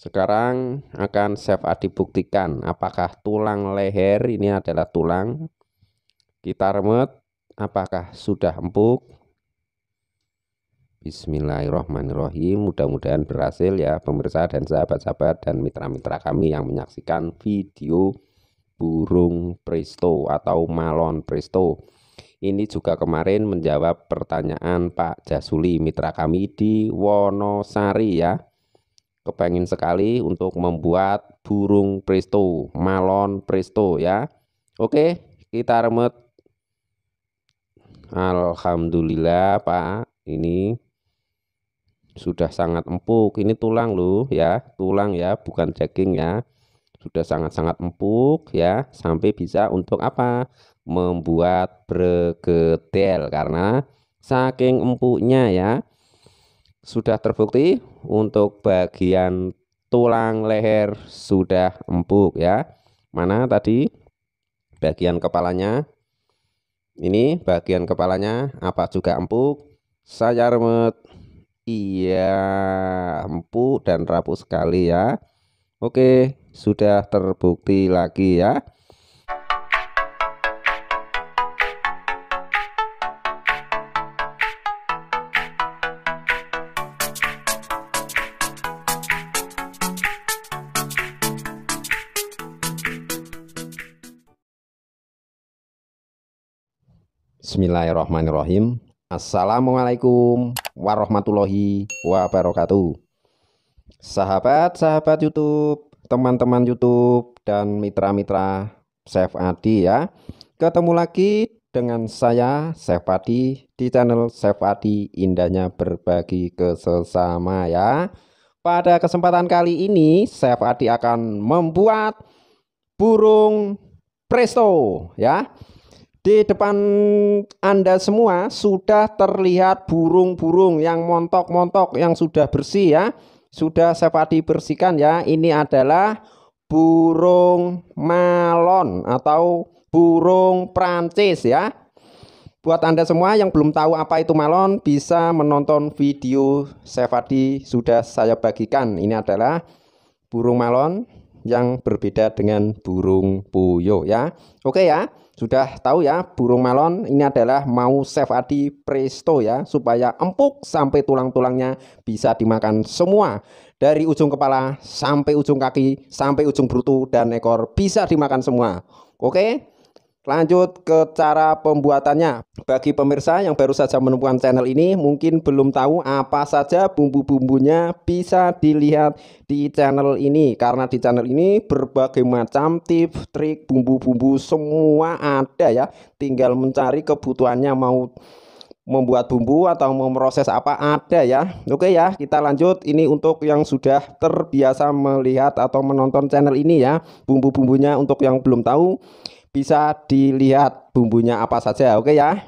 Sekarang akan Chef Adi buktikan apakah tulang leher ini adalah tulang. Kita remet apakah sudah empuk. Bismillahirrahmanirrahim. Mudah-mudahan berhasil ya pemirsa dan sahabat-sahabat dan mitra-mitra kami yang menyaksikan video burung presto atau malon presto. Ini juga kemarin menjawab pertanyaan Pak Jasuli mitra kami di Wonosari ya kepengen sekali untuk membuat burung presto malon presto ya. Oke kita remet. Alhamdulillah Pak. Ini sudah sangat empuk. Ini tulang loh ya. Tulang ya bukan daging ya. Sudah sangat-sangat empuk ya. Sampai bisa untuk apa? Membuat bergedel karena saking empuknya ya. Sudah terbukti untuk bagian tulang leher sudah empuk ya. Mana tadi? Bagian kepalanya. Ini bagian kepalanya apa juga empuk? Saya remet. Iya empuk dan rapuh sekali ya. Oke sudah terbukti lagi ya Bismillahirrahmanirrahim. Assalamualaikum warahmatullahi wabarakatuh. Sahabat-sahabat YouTube Teman-teman YouTube Dan mitra-mitra Chef Adi ya. Ketemu lagi dengan saya Chef Adi Di channel Chef Adi Indahnya berbagi ke sesama ya. Pada kesempatan kali ini Chef Adi akan membuat Burung Presto ya di depan Anda semua sudah terlihat burung-burung yang montok-montok yang sudah bersih ya. Sudah saya bersihkan ya. Ini adalah burung malon atau burung Prancis ya. Buat Anda semua yang belum tahu apa itu malon bisa menonton video Sefadi sudah saya bagikan. Ini adalah burung malon yang berbeda dengan burung puyuh ya. Oke ya. Sudah tahu ya, burung malon ini adalah mau chef Adi presto ya, supaya empuk sampai tulang-tulangnya bisa dimakan semua. Dari ujung kepala sampai ujung kaki, sampai ujung brutu dan ekor bisa dimakan semua. Oke? Lanjut ke cara pembuatannya. Bagi pemirsa yang baru saja menemukan channel ini, mungkin belum tahu apa saja bumbu-bumbunya bisa dilihat di channel ini. Karena di channel ini berbagai macam tips, trik, bumbu-bumbu semua ada ya. Tinggal mencari kebutuhannya mau membuat bumbu atau memproses apa ada ya. Oke ya, kita lanjut. Ini untuk yang sudah terbiasa melihat atau menonton channel ini ya. Bumbu-bumbunya untuk yang belum tahu bisa dilihat bumbunya apa saja. Oke ya.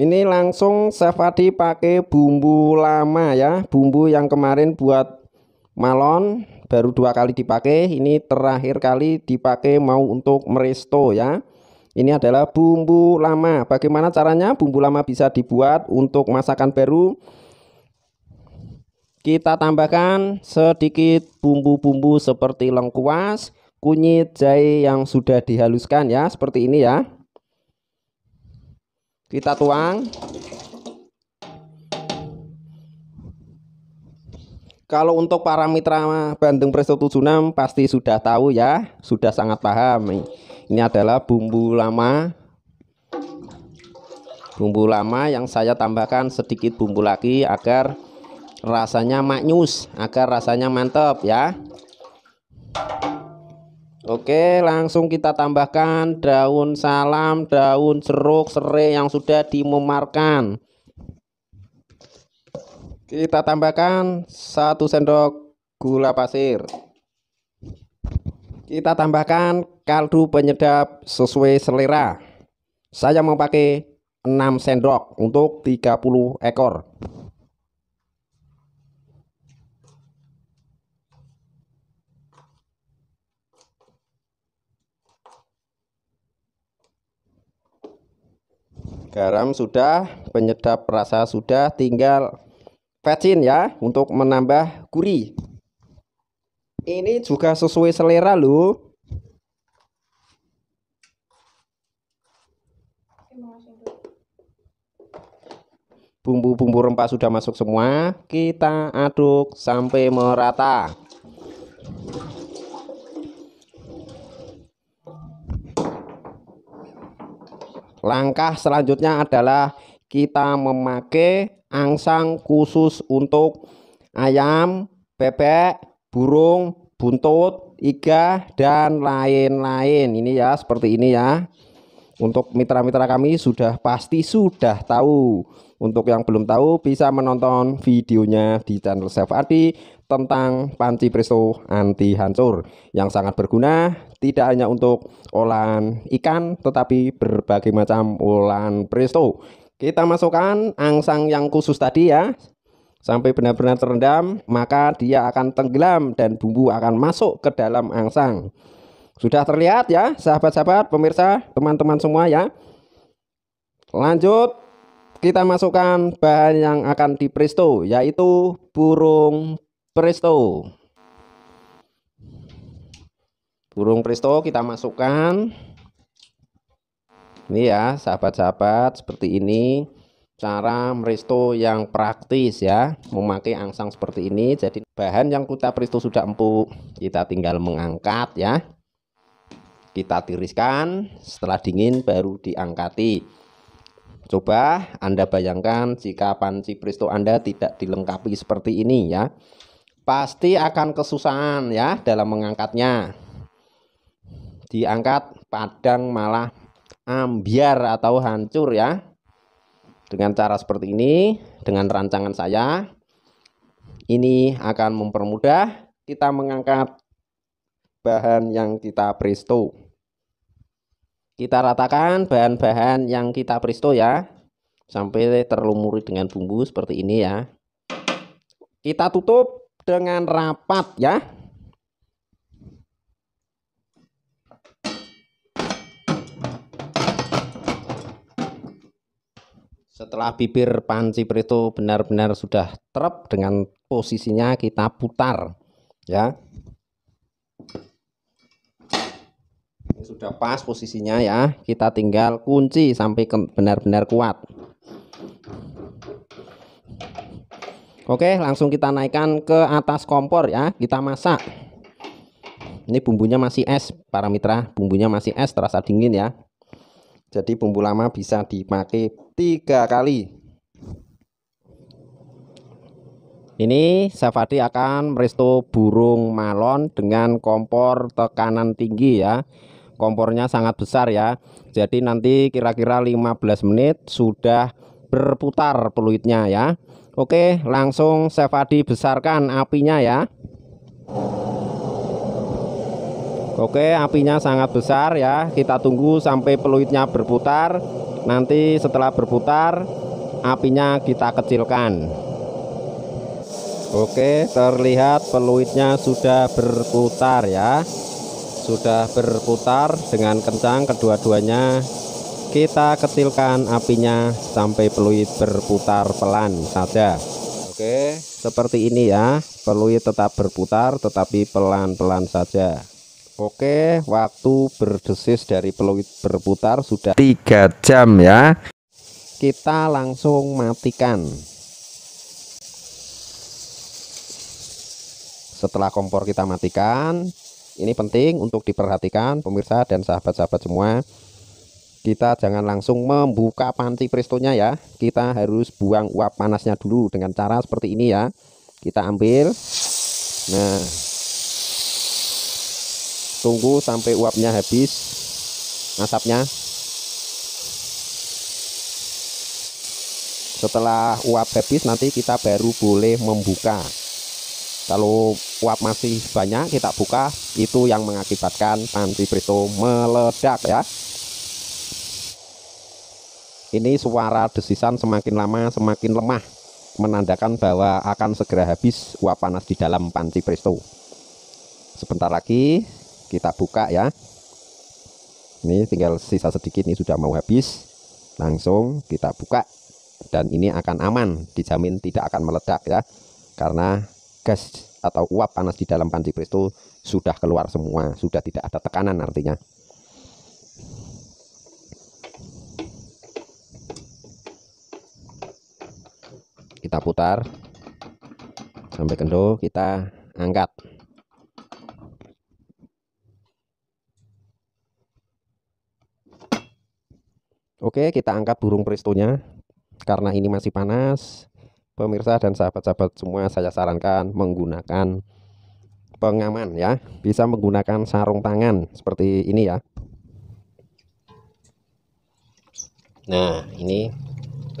Ini langsung Safadi pakai bumbu lama ya. Bumbu yang kemarin buat malon baru dua kali dipakai. Ini terakhir kali dipakai mau untuk meresto ya. Ini adalah bumbu lama. Bagaimana caranya? Bumbu lama bisa dibuat untuk masakan baru. Kita tambahkan sedikit bumbu-bumbu seperti lengkuas kunyit jahe yang sudah dihaluskan ya seperti ini ya. Kita tuang. Kalau untuk para mitra Bandeng Presto 76 pasti sudah tahu ya sudah sangat paham. Ini adalah bumbu lama. Bumbu lama yang saya tambahkan sedikit bumbu lagi agar rasanya maknyus agar rasanya mantap ya Oke langsung kita tambahkan daun salam daun jeruk serai yang sudah dimemarkan. Kita tambahkan satu sendok gula pasir. Kita tambahkan kaldu penyedap sesuai selera. Saya mau pakai 6 sendok untuk 30 ekor garam sudah penyedap rasa sudah tinggal vetsin ya untuk menambah gurih. Ini juga sesuai selera loh bumbu-bumbu rempah sudah masuk semua. Kita aduk sampai merata langkah selanjutnya adalah kita memakai angsang khusus untuk ayam bebek burung buntut iga dan lain-lain. Ini ya seperti ini ya untuk mitra-mitra kami sudah pasti sudah tahu untuk yang belum tahu bisa menonton videonya di channel Chef Adi tentang panci presto anti hancur yang sangat berguna tidak hanya untuk olahan ikan tetapi berbagai macam olahan presto. Kita masukkan angsang yang khusus tadi ya sampai benar-benar terendam maka dia akan tenggelam dan bumbu akan masuk ke dalam angsang. Sudah terlihat ya sahabat-sahabat pemirsa teman-teman semua ya. Lanjut kita masukkan bahan yang akan di presto yaitu burung presto burung presto kita masukkan. Ini ya sahabat-sahabat seperti ini cara presto yang praktis ya memakai angsang seperti ini. Jadi bahan yang kita presto sudah empuk kita tinggal mengangkat ya kita tiriskan setelah dingin baru diangkati Coba Anda bayangkan jika panci presto Anda tidak dilengkapi seperti ini ya. Pasti akan kesusahan ya dalam mengangkatnya. Diangkat padang malah ambiar atau hancur ya. Dengan cara seperti ini, dengan rancangan saya, ini akan mempermudah kita mengangkat bahan yang kita presto kita ratakan bahan-bahan yang kita presto ya. Sampai terlumuri dengan bumbu seperti ini ya. Kita tutup dengan rapat ya. Setelah bibir panci presto benar-benar sudah terap dengan posisinya kita putar ya sudah pas posisinya ya. Kita tinggal kunci sampai benar-benar kuat. Oke langsung kita naikkan ke atas kompor ya. Kita masak. Ini bumbunya masih es para mitra bumbunya masih es terasa dingin ya. Jadi bumbu lama bisa dipakai tiga kali. Ini Safadi akan meresto burung malon dengan kompor tekanan tinggi ya kompornya sangat besar ya. Jadi nanti kira-kira 15 menit sudah berputar peluitnya ya. Oke langsung Chef Adi besarkan apinya ya. Oke apinya sangat besar ya. Kita tunggu sampai peluitnya berputar. Nanti setelah berputar apinya kita kecilkan. Oke terlihat peluitnya sudah berputar ya sudah berputar dengan kencang kedua-duanya. Kita kecilkan apinya sampai peluit berputar pelan saja. Oke seperti ini ya. Peluit tetap berputar tetapi pelan-pelan saja. Oke waktu berdesis dari peluit berputar sudah tiga jam ya. Kita langsung matikan. Setelah kompor kita matikan ini penting untuk diperhatikan pemirsa dan sahabat-sahabat semua. Kita jangan langsung membuka panci prestonya ya. Kita harus buang uap panasnya dulu dengan cara seperti ini ya. Kita ambil. Nah. Tunggu sampai uapnya habis asapnya. Setelah uap habis nanti kita baru boleh membuka kalau uap masih banyak kita buka. Itu yang mengakibatkan panci presto meledak ya. Ini suara desisan semakin lama semakin lemah menandakan bahwa akan segera habis uap panas di dalam panci presto sebentar lagi kita buka ya. Ini tinggal sisa sedikit ini sudah mau habis. Langsung kita buka. Dan ini akan aman dijamin tidak akan meledak ya. Karena gas atau uap panas di dalam panci presto sudah keluar semua sudah tidak ada tekanan artinya. Kita putar sampai kendo kita angkat. Oke kita angkat burung prestonya karena ini masih panas pemirsa dan sahabat-sahabat semua saya sarankan menggunakan pengaman ya. Bisa menggunakan sarung tangan seperti ini ya. Nah ini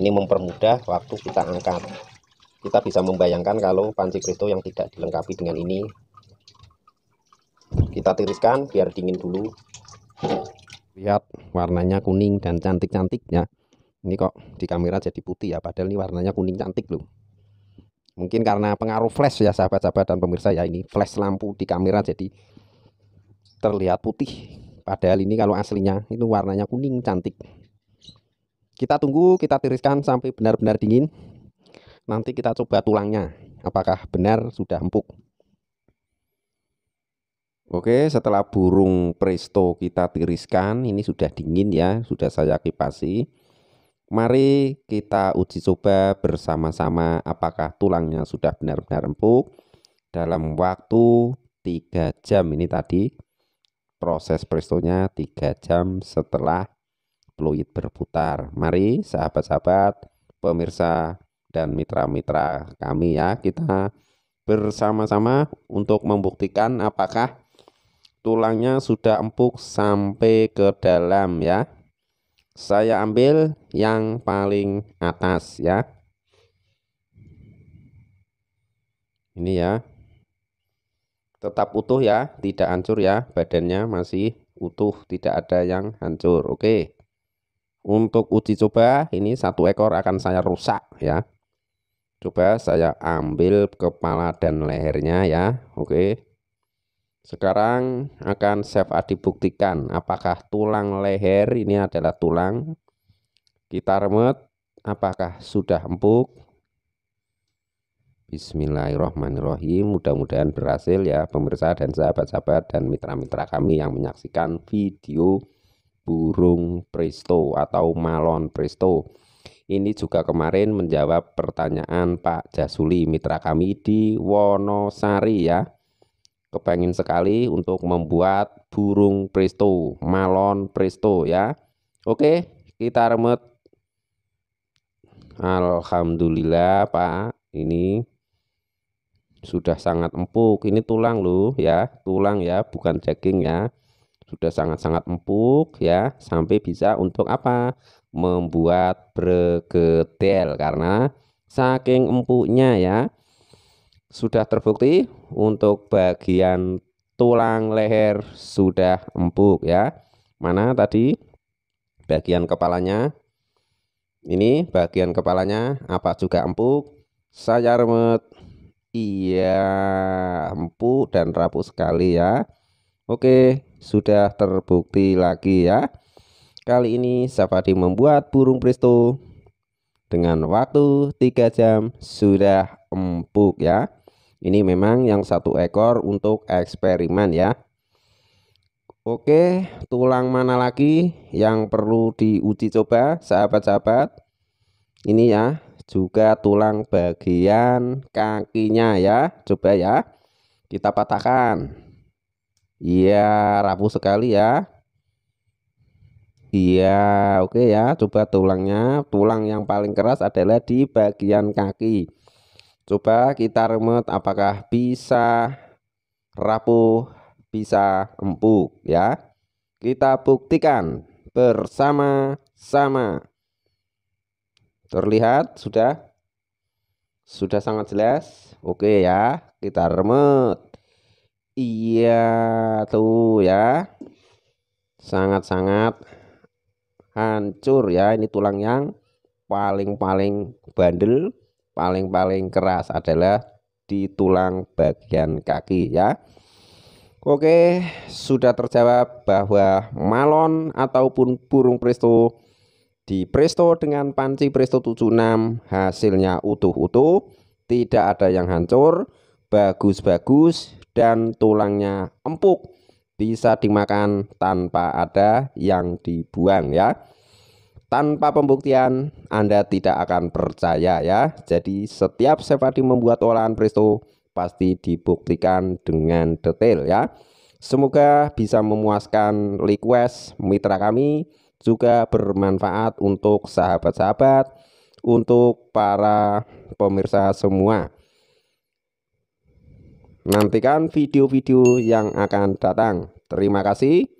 ini mempermudah waktu kita angkat. Kita bisa membayangkan kalau panci presto yang tidak dilengkapi dengan ini. Kita tiriskan biar dingin dulu. Lihat warnanya kuning dan cantik-cantik ya ini kok di kamera jadi putih ya padahal ini warnanya kuning cantik loh mungkin karena pengaruh flash ya sahabat-sahabat dan pemirsa ya ini flash lampu di kamera jadi terlihat putih. Padahal ini kalau aslinya itu warnanya kuning cantik. Kita tunggu kita tiriskan sampai benar-benar dingin. Nanti kita coba tulangnya apakah benar sudah empuk. Oke, setelah burung presto kita tiriskan, ini sudah dingin ya, sudah saya kipasi. Mari kita uji coba bersama-sama apakah tulangnya sudah benar-benar empuk dalam waktu 3 jam ini tadi proses prestonya 3 jam setelah fluid berputar. Mari sahabat-sahabat, pemirsa dan mitra-mitra kami ya, kita bersama-sama untuk membuktikan apakah tulangnya sudah empuk sampai ke dalam ya saya ambil yang paling atas ya. Ini ya. Tetap utuh ya. Tidak hancur ya. Badannya masih utuh tidak ada yang hancur. Oke. Untuk uji coba ini satu ekor akan saya rusak ya. Coba saya ambil kepala dan lehernya ya. Oke sekarang akan Chef Adi buktikan apakah tulang leher ini adalah tulang. Kita remet apakah sudah empuk. Bismillahirrahmanirrahim. Mudah-mudahan berhasil ya pemirsa dan sahabat-sahabat dan mitra-mitra kami yang menyaksikan video burung presto atau malon presto. Ini juga kemarin menjawab pertanyaan Pak Jasuli mitra kami di Wonosari ya kepengen sekali untuk membuat burung presto malon presto ya. Oke kita remet. Alhamdulillah Pak. Ini sudah sangat empuk. Ini tulang loh ya. Tulang ya bukan daging ya. Sudah sangat-sangat empuk ya. Sampai bisa untuk apa? Membuat bregedel karena saking empuknya ya sudah terbukti untuk bagian tulang leher sudah empuk ya. Mana tadi? Bagian kepalanya. Ini bagian kepalanya apa juga empuk? Saya remet. Iya empuk dan rapuh sekali ya. Oke sudah terbukti lagi ya. Kali ini Safadi membuat burung presto dengan waktu 3 jam sudah empuk ya ini memang yang satu ekor untuk eksperimen ya. Oke, tulang mana lagi yang perlu diuji coba sahabat-sahabat? Ini ya, juga tulang bagian kakinya ya. Coba ya. Kita patahkan. Iya, rapuh sekali ya. Iya, oke ya. Coba tulangnya, tulang yang paling keras adalah di bagian kaki. Coba kita remet apakah bisa rapuh, bisa empuk ya. Kita buktikan bersama-sama. Terlihat sudah? Sudah sangat jelas? Oke ya, kita remet. Iya tuh ya. Sangat-sangat hancur ya. Ini tulang yang paling-paling bandel paling-paling keras adalah di tulang bagian kaki ya. Oke sudah terjawab bahwa malon ataupun burung presto di presto dengan panci presto 76 hasilnya utuh-utuh tidak ada yang hancur bagus-bagus dan tulangnya empuk bisa dimakan tanpa ada yang dibuang ya tanpa pembuktian Anda tidak akan percaya ya. Jadi setiap Sevadi membuat olahan presto pasti dibuktikan dengan detail ya. Semoga bisa memuaskan request mitra kami juga bermanfaat untuk sahabat-sahabat untuk para pemirsa semua. Nantikan video-video yang akan datang. Terima kasih